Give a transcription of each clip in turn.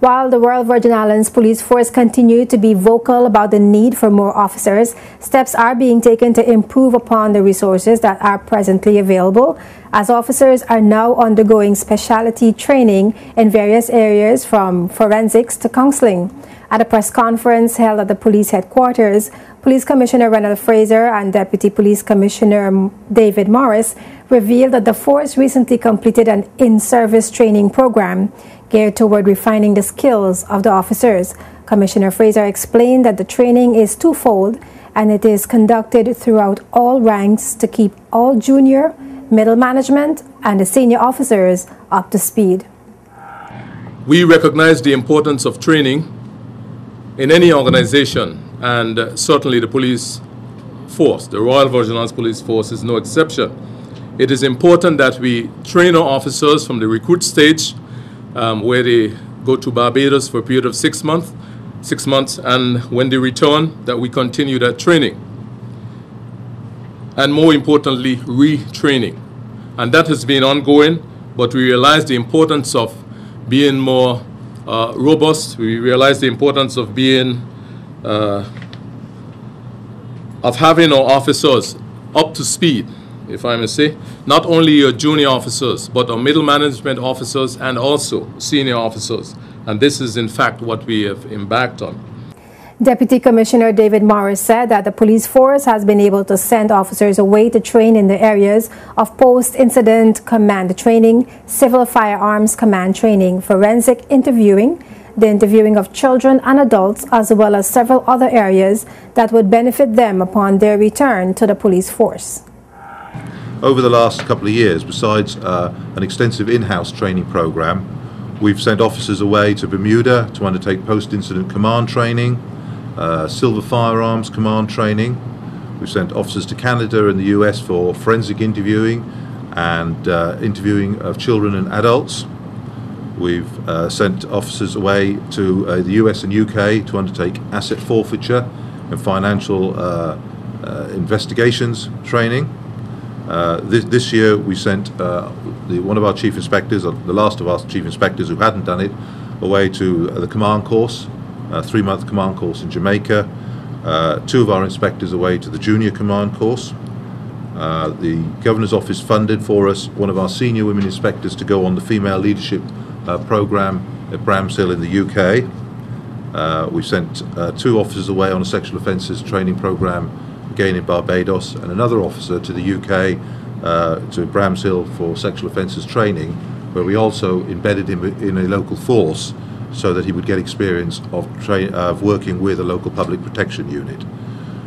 While the Royal Virgin Islands Police Force continue to be vocal about the need for more officers, steps are being taken to improve upon the resources that are presently available, as officers are now undergoing specialty training in various areas from forensics to counseling. At a press conference held at the police headquarters, Police Commissioner Ronald Fraser and Deputy Police Commissioner David Morris revealed that the force recently completed an in-service training program geared toward refining the skills of the officers. Commissioner Fraser explained that the training is twofold and it is conducted throughout all ranks to keep all junior, middle management, and the senior officers up to speed. We recognize the importance of training in any organization, and uh, certainly the police force, the Royal Virgin Islands Police Force, is no exception. It is important that we train our officers from the recruit stage, um, where they go to Barbados for a period of six months, six months, and when they return, that we continue that training. And more importantly, retraining. And that has been ongoing, but we realize the importance of being more uh, robust. We realize the importance of being, uh, of having our officers up to speed, if I may say, not only your junior officers, but our middle management officers and also senior officers. And this is in fact what we have embarked on. Deputy Commissioner David Morris said that the police force has been able to send officers away to train in the areas of post-incident command training, silver firearms command training, forensic interviewing, the interviewing of children and adults, as well as several other areas that would benefit them upon their return to the police force. Over the last couple of years, besides uh, an extensive in-house training program, we've sent officers away to Bermuda to undertake post-incident command training, uh, Silver Firearms Command training. We've sent officers to Canada and the US for forensic interviewing and uh, interviewing of children and adults. We've uh, sent officers away to uh, the US and UK to undertake asset forfeiture and financial uh, investigations training. This, this, year we sent the, one of our chief inspectors, the last of our chief inspectors who hadn't done it, away to the command course a three-month command course in Jamaica, uh, two of our inspectors away to the junior command course. Uh, the Governor's Office funded for us one of our senior women inspectors to go on the female leadership uh, program at Bramshill in the UK. Uh, we sent uh, two officers away on a sexual offences training program again in Barbados and another officer to the UK uh, to Bramshill for sexual offences training where we also embedded him in a local force so that he would get experience of, of working with a local public protection unit.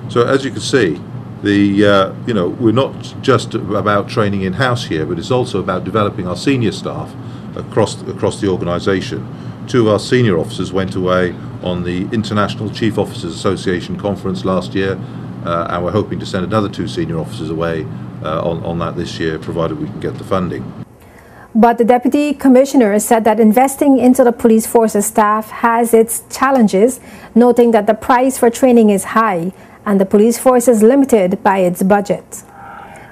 So as you can see, the uh, you know we're not just about training in house here, but it's also about developing our senior staff across across the organisation. Two of our senior officers went away on the International Chief Officers Association conference last year, uh, and we're hoping to send another two senior officers away uh, on, on that this year, provided we can get the funding. But the deputy commissioner said that investing into the police force's staff has its challenges, noting that the price for training is high and the police force is limited by its budget.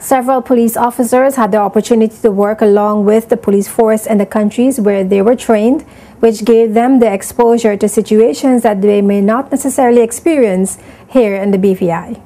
Several police officers had the opportunity to work along with the police force in the countries where they were trained, which gave them the exposure to situations that they may not necessarily experience here in the BVI.